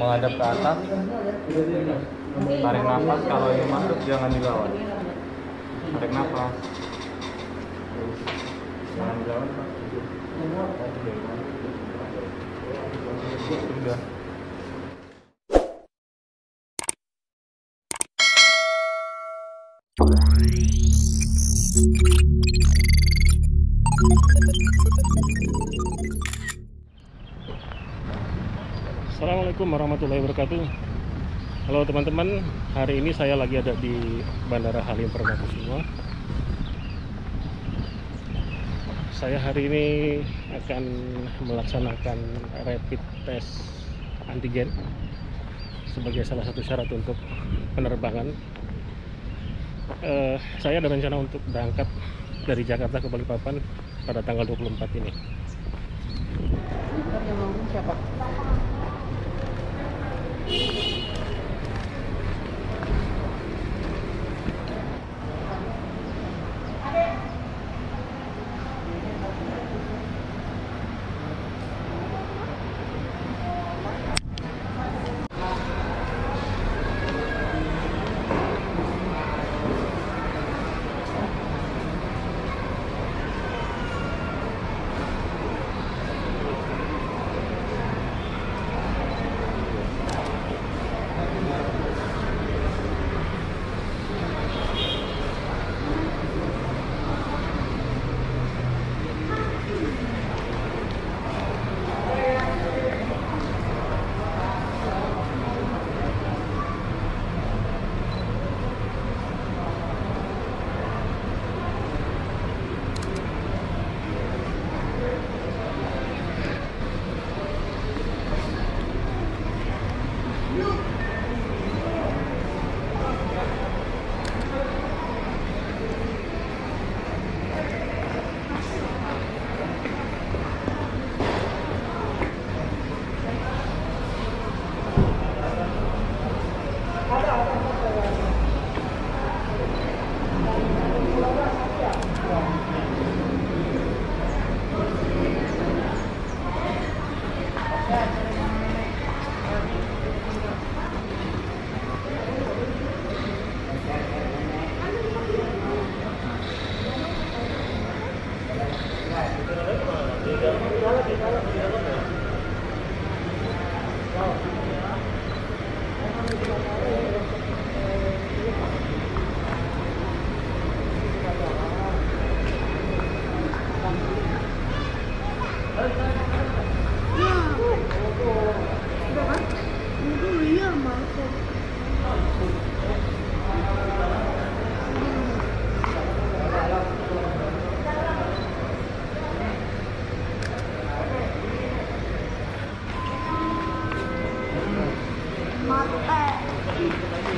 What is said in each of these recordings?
menghadap ke atas tarik nafas kalau ini masuk jangan dilawan tarik nafas. Jangan dilawan Pak. sudah Assalamualaikum warahmatullahi wabarakatuh. Halo teman-teman. Hari ini saya lagi ada di Bandara Halim Perdana Kusuma. Saya hari ini akan melaksanakan rapid test antigen Sebagai salah satu syarat untuk penerbangan. Eh, Saya ada rencana untuk berangkat dari Jakarta ke Balikpapan pada tanggal 24 ini. Ntar Thank you.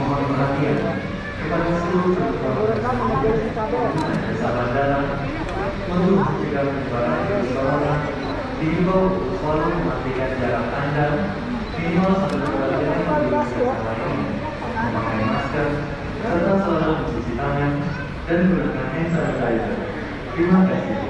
Mohon perhatian kepada seluruh bersama dalam untuk mencegah penyebaran untuk selalu memastikan jarak anda minimal satu jari bersama ini memakai masker serta selalu mencuci tangan dan menggunakan hand sanitizer. Terima kasih.